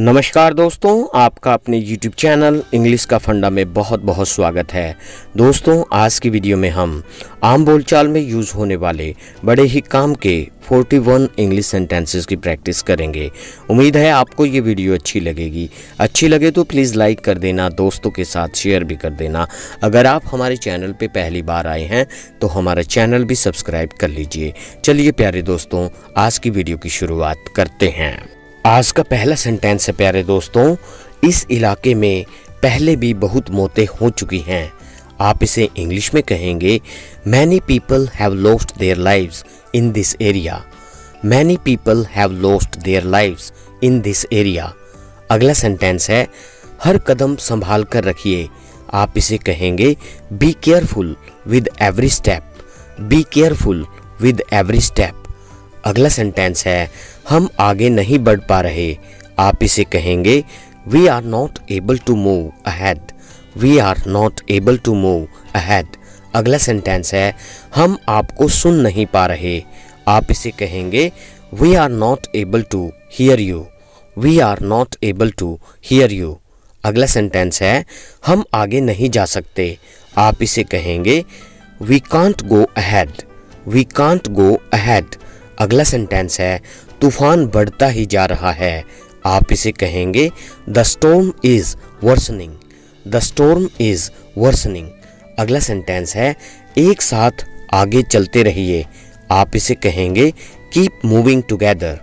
नमस्कार दोस्तों, आपका अपने YouTube चैनल इंग्लिश का फंडा में बहुत बहुत स्वागत है। दोस्तों, आज की वीडियो में हम आम बोलचाल में यूज़ होने वाले बड़े ही काम के 41 इंग्लिश सेंटेंसेस की प्रैक्टिस करेंगे। उम्मीद है आपको ये वीडियो अच्छी लगेगी। अच्छी लगे तो प्लीज़ लाइक कर देना, दोस्तों के साथ शेयर भी कर देना। अगर आप हमारे चैनल पर पहली बार आए हैं तो हमारा चैनल भी सब्सक्राइब कर लीजिए। चलिए प्यारे दोस्तों, आज की वीडियो की शुरुआत करते हैं। आज का पहला सेंटेंस है, प्यारे दोस्तों। इस इलाके में पहले भी बहुत मौतें हो चुकी हैं। आप इसे इंग्लिश में कहेंगे many people have lost their lives in this area many people have lost their lives in this area अगला सेंटेंस है, हर कदम संभाल कर रखिए। आप इसे कहेंगे be careful with every step be careful with every step अगला सेंटेंस है, हम आगे नहीं बढ़ पा रहे। आप इसे कहेंगे we are not able to move ahead we are not able to move ahead अगला सेंटेंस है, हम आपको सुन नहीं पा रहे। आप इसे कहेंगे we are not able to hear you we are not able to hear you अगला सेंटेंस है, हम आगे नहीं जा सकते। आप इसे कहेंगे we can't go ahead we can't go ahead अगला सेंटेंस है, तूफ़ान बढ़ता ही जा रहा है। आप इसे कहेंगे the storm is worsening the storm is worsening अगला सेंटेंस है, एक साथ आगे चलते रहिए। आप इसे कहेंगे keep moving together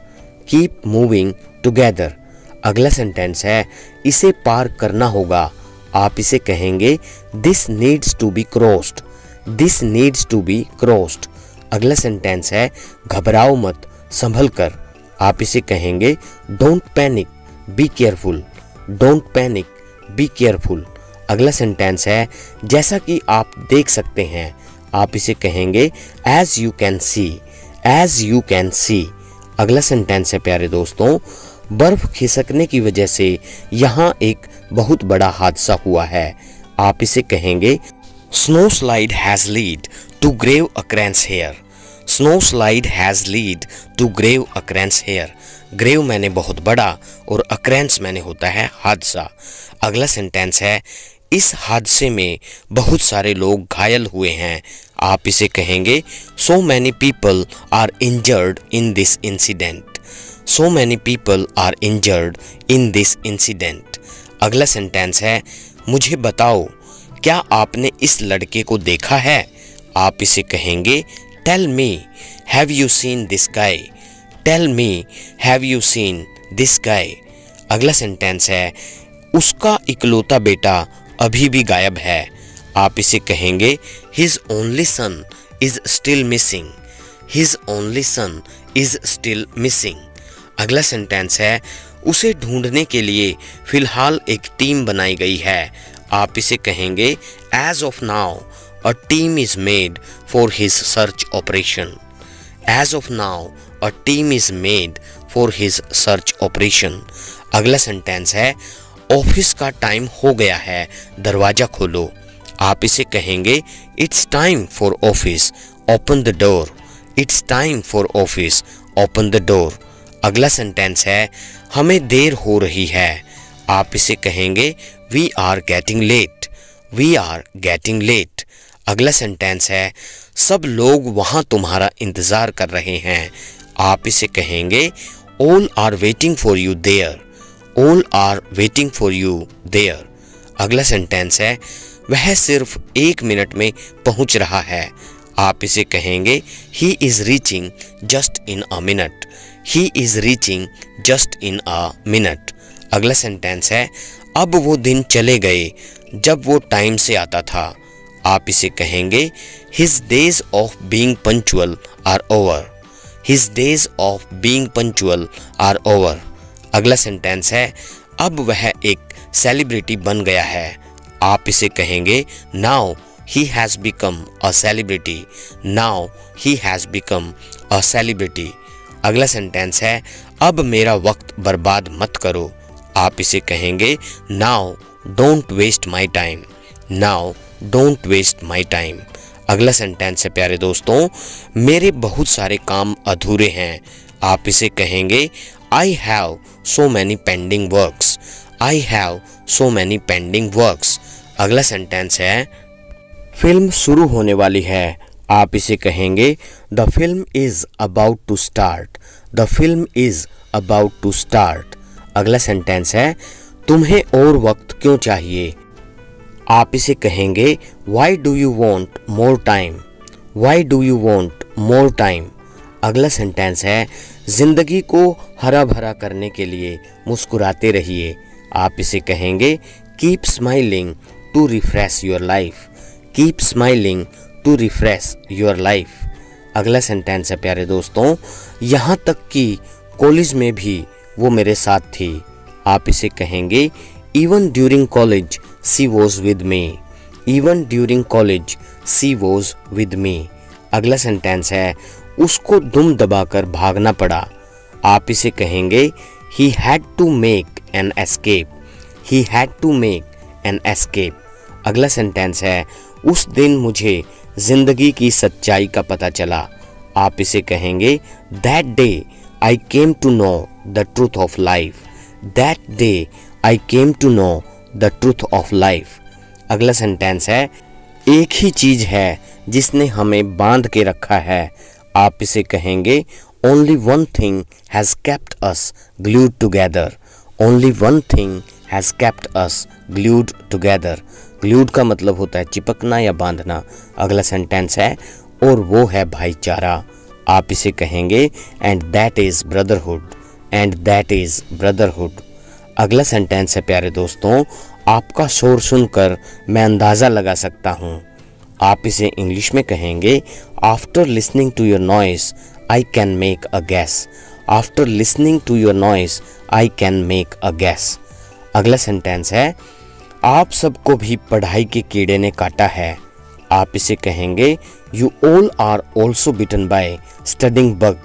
keep moving together अगला सेंटेंस है, इसे पार करना होगा। आप इसे कहेंगे this needs to be crossed this needs to be crossed अगला सेंटेंस है, घबराओ मत, संभल कर। आप इसे कहेंगे don't panic be careful don't panic be careful अगला सेंटेंस है, जैसा कि आप देख सकते हैं, आप इसे कहेंगे as you can see as you can see अगला सेंटेंस है, प्यारे दोस्तों, बर्फ़ खिसकने की वजह से यहाँ एक बहुत बड़ा हादसा हुआ है। आप इसे कहेंगे snow slide has lead to grave occurrences here snow slide has lead to grave occurrences here grave मैंने बहुत बड़ा और अक्रेंस मैंने होता है हादसा। अगला सेंटेंस है, इस हादसे में बहुत सारे लोग घायल हुए हैं। आप इसे कहेंगे so many people are injured in this incident so many people are injured in this incident अगला सेंटेंस है, मुझे बताओ, क्या आपने इस लड़के को देखा है? आप इसे कहेंगे tell me have you seen this guy tell me have you seen this guy अगला सेंटेंस है, उसका इकलौता बेटा अभी भी गायब है। आप इसे कहेंगे his only son is still missing his only son is still missing अगला सेंटेंस है, उसे ढूँढने के लिए फ़िलहाल एक टीम बनाई गई है। आप इसे कहेंगे as of now a team is made for his search operation. As of now, a team is made for his search operation. अगला सेंटेंस है ऑफ़िस का टाइम हो गया है। दरवाज़ा खोलो। आप इसे कहेंगे it's time for office open the door it's time for office open the door अगला सेंटेंस है हमें देर हो रही है। आप इसे कहेंगे we are getting late we are getting late अगला सेंटेंस है, सब लोग वहाँ तुम्हारा इंतज़ार कर रहे हैं। आप इसे कहेंगे all are waiting for you there all are waiting for you there अगला सेंटेंस है, वह सिर्फ़ एक मिनट में पहुँच रहा है. आप इसे कहेंगे he is reaching just in a minute he is reaching just in a minute अगला सेंटेंस है, अब वो दिन चले गए जब वो टाइम से आता था. आप इसे कहेंगे his days of being punctual are over his days of being punctual are over अगला सेंटेंस है, अब वह एक सेलिब्रिटी बन गया है। आप इसे कहेंगे now he has become a celebrity now he has become a celebrity अगला सेंटेंस है, अब मेरा वक्त बर्बाद मत करो। आप इसे कहेंगे now don't waste my time now don't waste my time अगला सेंटेंस है, प्यारे दोस्तों। मेरे बहुत सारे काम अधूरे हैं। आप इसे कहेंगे I have so many pending works I have so many pending works अगला सेंटेंस है, फ़िल्म शुरू होने वाली है। आप इसे कहेंगे the film is about to start the film is about to start अगला सेंटेंस है, तुम्हें और वक्त क्यों चाहिए? आप इसे कहेंगे why do you want more time why do you want more time अगला सेंटेंस है, ज़िंदगी को हरा भरा करने के लिए मुस्कुराते रहिए। आप इसे कहेंगे keep smiling to refresh your life keep smiling to refresh your life अगला सेंटेंस है, प्यारे दोस्तों, यहाँ तक कि कॉलेज में भी वो मेरे साथ थी। आप इसे कहेंगे even during college she was with me even during college she was with me अगला सेंटेंस है, उसको दुम दबाकर भागना पड़ा। आप इसे कहेंगे he had to make an escape he had to make an escape अगला सेंटेंस है, उस दिन मुझे ज़िंदगी की सच्चाई का पता चला. आप इसे कहेंगे that day I came to know the truth of life that day I came to know the truth of life. अगला सेंटेंस है, एक ही चीज़ है जिसने हमें बाँध के रखा है। आप इसे कहेंगे only one thing has kept us glued together only one thing has kept us glued together glued का मतलब होता है चिपकना या बांधना। अगला सेंटेंस है, और वो है भाईचारा। आप इसे कहेंगे and that is brotherhood and that is brotherhood अगला सेंटेंस है, प्यारे दोस्तों। आपका शोर सुनकर मैं अंदाज़ा लगा सकता हूँ। आप इसे इंग्लिश में कहेंगे after listening to your noise I can make a guess after listening to your noise I can make a guess अगला सेंटेंस है, आप सबको भी पढ़ाई के कीड़े ने काटा है। आप इसे कहेंगे you all are also bitten by studying bug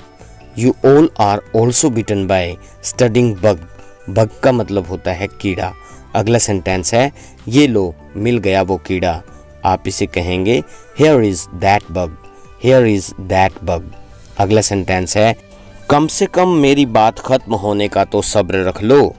you all are also bitten by studying bug bug का मतलब होता है कीड़ा। अगला सेंटेंस है, ये लो, मिल गया वो कीड़ा। आप इसे कहेंगे here is that bug here is that bug अगला सेंटेंस है, कम से कम मेरी बात खत्म होने का तो सब्र रख लो।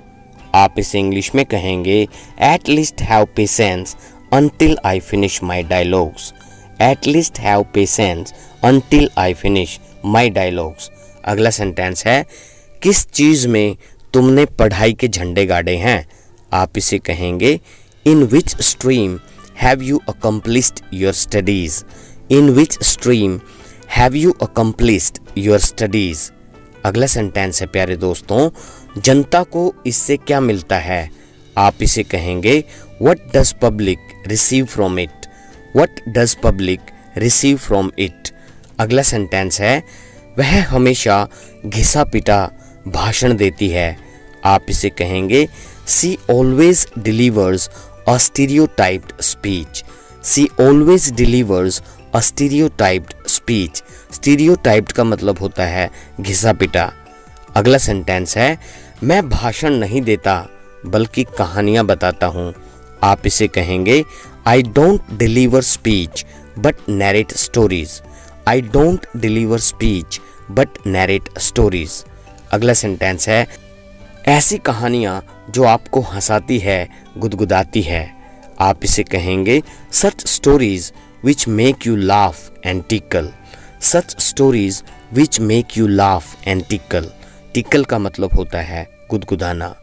आप इसे इंग्लिश में कहेंगे at least have patience until I finish my dialogues at least have patience until I finish my dialogues अगला सेंटेंस है, किस चीज़ में तुमने पढ़ाई के झंडे गाड़े हैं। आप इसे कहेंगे in which stream have you accomplished your studies in which stream have you accomplished your studies अगला सेंटेंस है, प्यारे दोस्तों। जनता को इससे क्या मिलता है? आप इसे कहेंगे what does public receive from it what does public receive from it अगला सेंटेंस है, वह हमेशा घिसा पिटा भाषण देती है। आप इसे कहेंगे she always delivers a stereotyped speech she always delivers a stereotyped speech stereotyped का मतलब होता है घिसा पिटा। अगला सेंटेंस है, मैं भाषण नहीं देता, बल्कि कहानियाँ बताता हूँ। आप इसे कहेंगे I don't deliver speech but narrate stories I don't deliver speech but narrate stories अगला सेंटेंस है, ऐसी कहानियाँ जो आपको हंसाती है, गुदगुदाती है। आप इसे कहेंगे, such stories which make you laugh and tickle such stories which make you laugh and tickle tickle का मतलब होता है गुदगुदाना।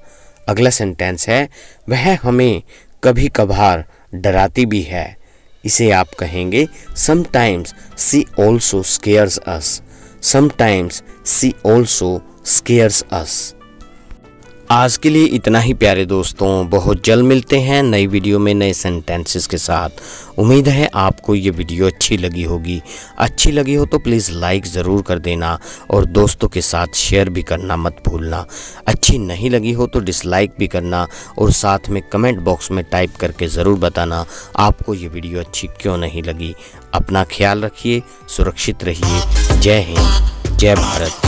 अगला सेंटेंस है, वह हमें कभी कभार डराती भी है। इसे आप कहेंगे sometimes she also scares us sometimes she also scares us आज के लिए इतना ही, प्यारे दोस्तों। बहुत जल्द मिलते हैं नई वीडियो में, नए सेंटेंसेस के साथ। उम्मीद है आपको ये वीडियो अच्छी लगी होगी। अच्छी लगी हो तो प्लीज़ लाइक ज़रूर कर देना और दोस्तों के साथ शेयर भी करना मत भूलना। अच्छी नहीं लगी हो तो डिसलाइक भी करना और साथ में कमेंट बॉक्स में टाइप करके ज़रूर बताना, आपको ये वीडियो अच्छी क्यों नहीं लगी। अपना ख्याल रखिए, सुरक्षित रहिए। जय हिंद, जय भारत।